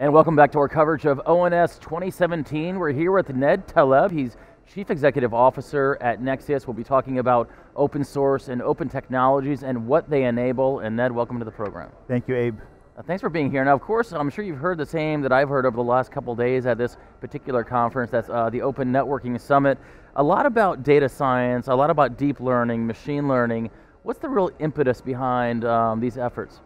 And welcome back to our coverage of ONS 2017. We're here with Ned Taleb. He's Chief Executive Officer at Nexius. We'll be talking about open source and open technologies and what they enable. And Ned, welcome to the program. Thank you, Abe. Uh, thanks for being here. Now, of course, I'm sure you've heard the same that I've heard over the last couple days at this particular conference. That's uh, the Open Networking Summit. A lot about data science, a lot about deep learning, machine learning. What's the real impetus behind um, these efforts?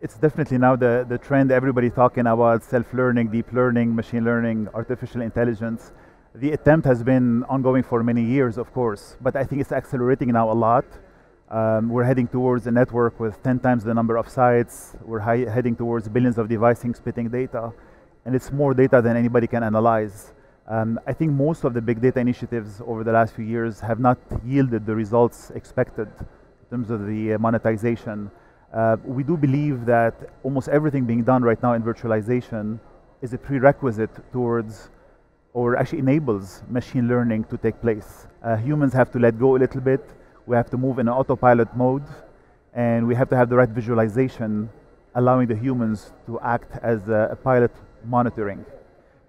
It's definitely now the, the trend, everybody talking about self-learning, deep learning, machine learning, artificial intelligence. The attempt has been ongoing for many years, of course, but I think it's accelerating now a lot. Um, we're heading towards a network with 10 times the number of sites. We're heading towards billions of devices spitting data, and it's more data than anybody can analyze. Um, I think most of the big data initiatives over the last few years have not yielded the results expected in terms of the uh, monetization. Uh, we do believe that almost everything being done right now in virtualization is a prerequisite towards or actually enables machine learning to take place. Uh, humans have to let go a little bit. We have to move in an autopilot mode and we have to have the right visualization allowing the humans to act as a, a pilot monitoring.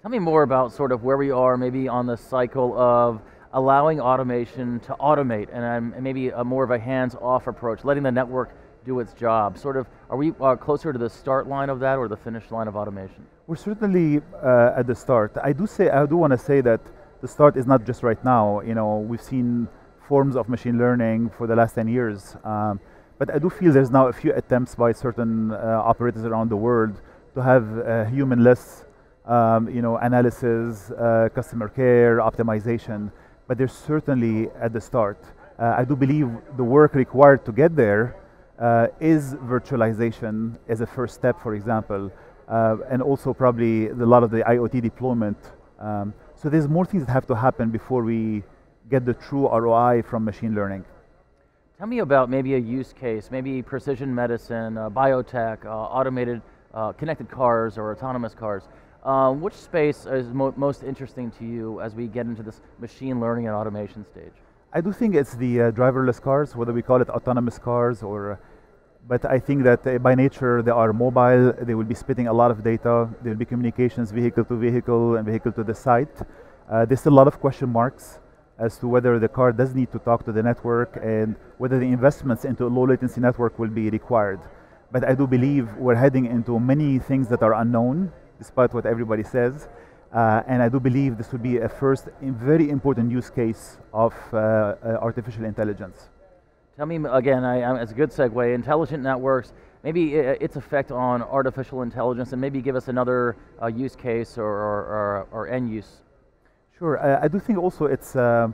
Tell me more about sort of where we are maybe on the cycle of allowing automation to automate and um, maybe a more of a hands-off approach, letting the network do its job? Sort of, are we uh, closer to the start line of that or the finish line of automation? We're certainly uh, at the start. I do say, I do want to say that the start is not just right now. You know, we've seen forms of machine learning for the last 10 years. Um, but I do feel there's now a few attempts by certain uh, operators around the world to have uh, human-less, um, you know, analysis, uh, customer care, optimization. But they're certainly at the start. Uh, I do believe the work required to get there uh, is virtualization as a first step, for example, uh, and also probably a lot of the IoT deployment. Um, so there's more things that have to happen before we get the true ROI from machine learning. Tell me about maybe a use case, maybe precision medicine, uh, biotech, uh, automated uh, connected cars or autonomous cars. Uh, which space is mo most interesting to you as we get into this machine learning and automation stage? I do think it's the uh, driverless cars, whether we call it autonomous cars or, but I think that uh, by nature they are mobile, they will be spitting a lot of data, there will be communications vehicle to vehicle and vehicle to the site. Uh, there's a lot of question marks as to whether the car does need to talk to the network and whether the investments into a low latency network will be required. But I do believe we're heading into many things that are unknown, despite what everybody says. Uh, and I do believe this would be a first very important use case of uh, uh, artificial intelligence. Tell me again, I, as a good segue, intelligent networks, maybe its effect on artificial intelligence, and maybe give us another uh, use case or, or, or, or, end use. Sure, I do think also it's uh,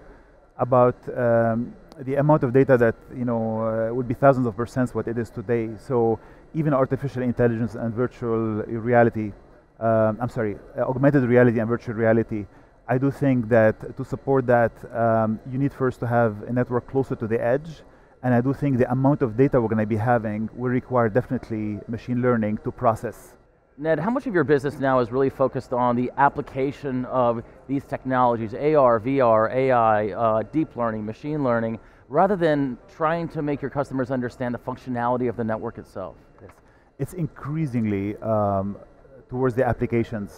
about um, the amount of data that you know uh, would be thousands of percent what it is today. So even artificial intelligence and virtual reality um, I'm sorry, uh, augmented reality and virtual reality, I do think that to support that, um, you need first to have a network closer to the edge. And I do think the amount of data we're going to be having will require definitely machine learning to process. Ned, how much of your business now is really focused on the application of these technologies, AR, VR, AI, uh, deep learning, machine learning, rather than trying to make your customers understand the functionality of the network itself? Yes. It's increasingly um, towards the applications.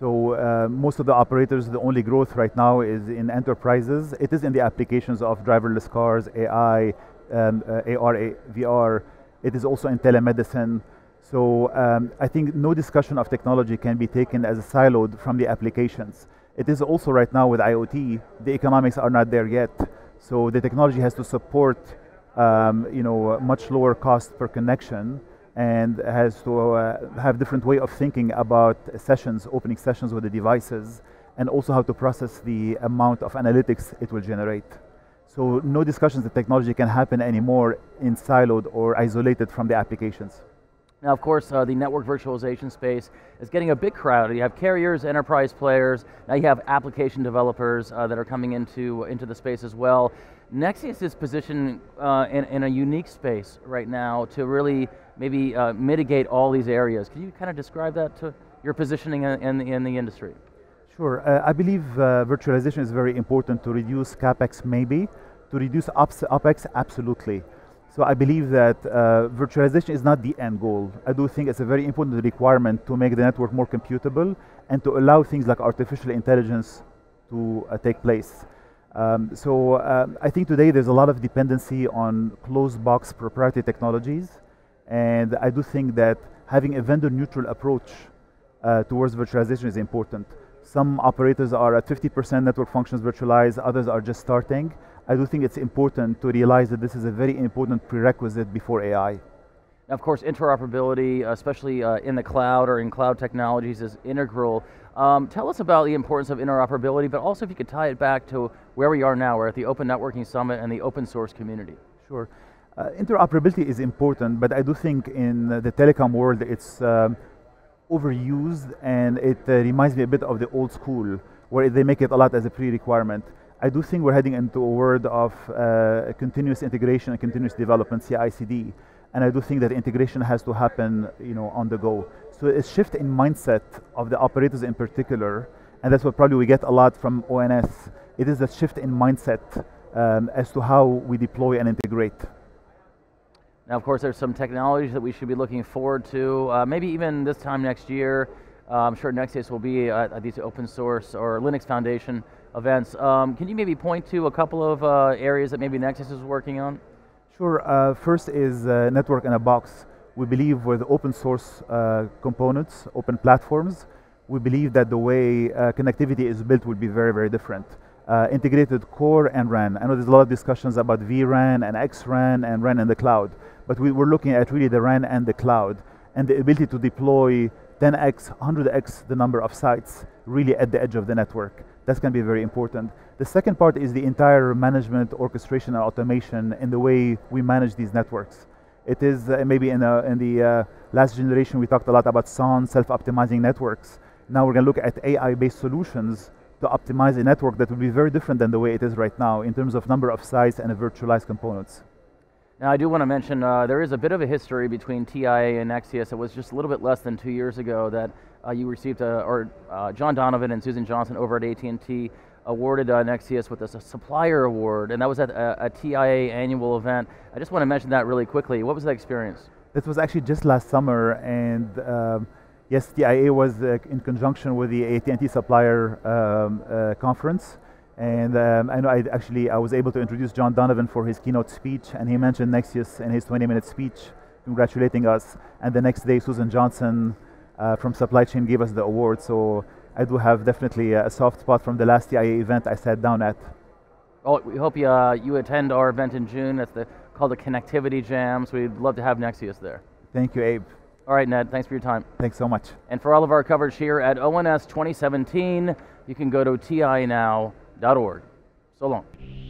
So uh, most of the operators, the only growth right now is in enterprises. It is in the applications of driverless cars, AI, um, uh, AR, VR. It is also in telemedicine. So um, I think no discussion of technology can be taken as a siloed from the applications. It is also right now with IoT, the economics are not there yet. So the technology has to support um, you know, much lower cost per connection and has to uh, have different way of thinking about sessions, opening sessions with the devices, and also how to process the amount of analytics it will generate. So no discussions that technology can happen anymore in siloed or isolated from the applications. Now, of course, uh, the network virtualization space is getting a bit crowded. You have carriers, enterprise players, now you have application developers uh, that are coming into, into the space as well. Nexius is positioned uh, in, in, a unique space right now to really maybe uh, mitigate all these areas. Can you kind of describe that to your positioning in the, in the industry? Sure, uh, I believe uh, virtualization is very important to reduce CapEx maybe, to reduce OpEx absolutely. So I believe that uh, virtualization is not the end goal. I do think it's a very important requirement to make the network more computable and to allow things like artificial intelligence to uh, take place. Um, so uh, I think today there's a lot of dependency on closed box proprietary technologies, and I do think that having a vendor neutral approach uh, towards virtualization is important. Some operators are at 50% network functions virtualized, others are just starting. I do think it's important to realize that this is a very important prerequisite before AI. Of course, interoperability, especially uh, in the cloud or in cloud technologies, is integral. Um, tell us about the importance of interoperability, but also if you could tie it back to where we are now, we're at the Open Networking Summit and the open source community. Sure. Uh, interoperability is important, but I do think in the telecom world it's um, overused and it uh, reminds me a bit of the old school, where they make it a lot as a pre-requirement. I do think we're heading into a world of uh, continuous integration and continuous development, CI/CD, and I do think that integration has to happen, you know, on the go. So it's a shift in mindset of the operators in particular, and that's what probably we get a lot from ONS. It is a shift in mindset um, as to how we deploy and integrate. Now, of course, there's some technologies that we should be looking forward to, uh, maybe even this time next year. Uh, I'm sure Nexius will be at, at, these open source or Linux Foundation events. Um, can you maybe point to a couple of uh, areas that maybe Nexius is working on? Sure. Uh, first is uh, network in a box. We believe with open source uh, components, open platforms, we believe that the way connectivity is built will be very, very different. integrated core and RAN. I know there's a lot of discussions about vRAN and XRAN and RAN in the cloud, but we were looking at really the RAN and the cloud and the ability to deploy 10x, 100x the number of sites really at the edge of the network. That's going to be very important. The second part is the entire management, orchestration, and automation in the way we manage these networks. It is uh, maybe in, a, in the uh, last generation we talked a lot about SON, self-optimizing networks. Now we're going to look at AI-based solutions to optimize a network that will be very different than the way it is right now in terms of number of sites and virtualized components. Now I do want to mention uh, there is a bit of a history between TIA and Nexius. It was just a little bit less than two years ago that uh, you received, a, or uh, John Donovan and Susan Johnson over at AT&T awarded uh, Nexius with a supplier award, and that was at a, a, TIA annual event. I just want to mention that really quickly. What was that experience? This was actually just last summer, and um, yes, TIA was uh, in conjunction with the AT&T supplier um, uh, conference. And um, I know I actually I was able to introduce John Donovan for his keynote speech, and he mentioned Nexius in his 20-minute speech, congratulating us. And the next day, Susan Johnson uh, from supply chain gave us the award. So I do have definitely a soft spot from the last TIA event I sat down at. Well, we hope you, uh, you attend our event in June. That's the, called the Connectivity Jam. So We'd love to have Nexius there. Thank you, Abe. All right, Ned, thanks for your time. Thanks so much. And for all of our coverage here at ONS 2017, you can go to tianow.org. So long.